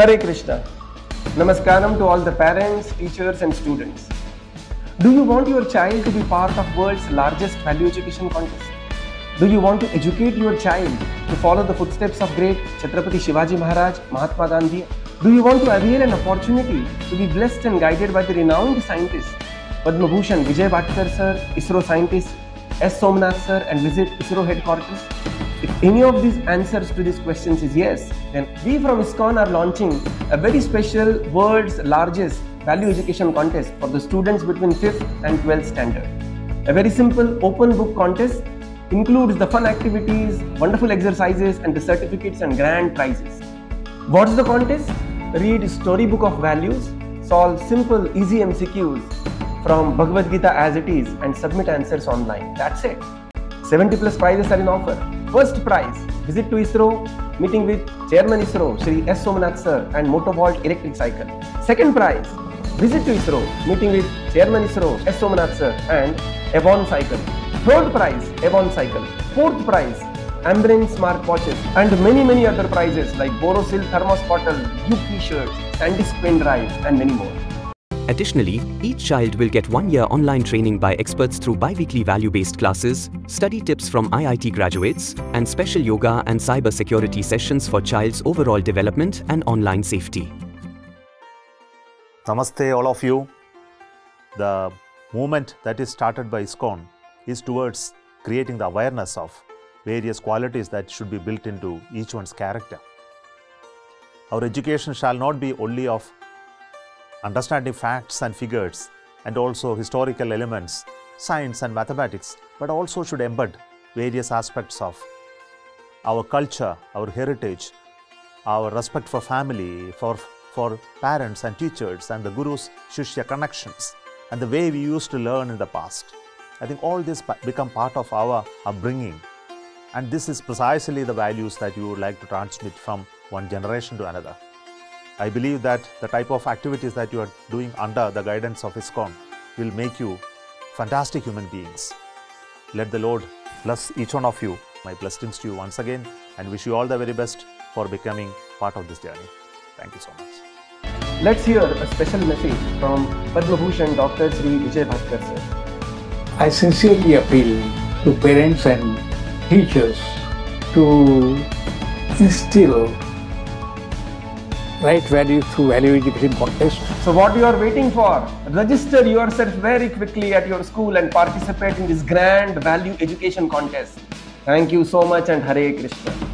Hare Krishna. Namaskaram to all the parents, teachers, and students. Do you want your child to be part of world's largest value education contest? Do you want to educate your child to follow the footsteps of great Chhatrapati Shivaji Maharaj, Mahatma Gandhi? Do you want to avail an opportunity to be blessed and guided by the renowned scientists Padma Bhushan Vijay Bhatkar sir, ISRO scientist S. Somnath sir, and visit ISRO headquarters? If any of these answers to these questions is yes, then we from ISKCON are launching a very special world's largest value education contest for the students between 5th and 12th standard. A very simple open book contest includes the fun activities, wonderful exercises, and the certificates and grand prizes. What's the contest? Read Storybook of Values, solve simple, easy MCQs from Bhagavad Gita as it is, and submit answers online. That's it. 70 plus prizes are in offer. First prize, visit to ISRO, meeting with Chairman ISRO, Sri S. Somanath Sir, and Motovolt electric cycle. Second prize, visit to ISRO, meeting with Chairman ISRO, S. Somanath Sir, and Avon cycle. Third prize, Avon cycle. Fourth prize, Ambrane smart watches, and many many other prizes like Borosil thermos bottle, UP shirts, SanDisk pen drive, and many more. Additionally, each child will get one year online training by experts through bi weekly value based classes, study tips from IIT graduates, and special yoga and cyber security sessions for child's overall development and online safety. Namaste, all of you. The movement that is started by ISKCON is towards creating the awareness of various qualities that should be built into each one's character. Our education shall not be only of understanding facts and figures and also historical elements, science and mathematics, but also should embed various aspects of our culture, our heritage, our respect for family, for, for parents and teachers, and the Guru's Shishya connections, and the way we used to learn in the past. I think all this become part of our upbringing. And this is precisely the values that you would like to transmit from one generation to another. I believe that the type of activities that you are doing under the guidance of ISKCON will make you fantastic human beings. Let the Lord bless each one of you. My blessings to you once again and wish you all the very best for becoming part of this journey. Thank you so much. Let's hear a special message from Padma Bhushan Dr. Sri Vijay Bhatkar sir. I sincerely appeal to parents and teachers to instill right value through value education contest. So what you are waiting for? Register yourself very quickly at your school and participate in this grand value education contest. Thank you so much and Hare Krishna.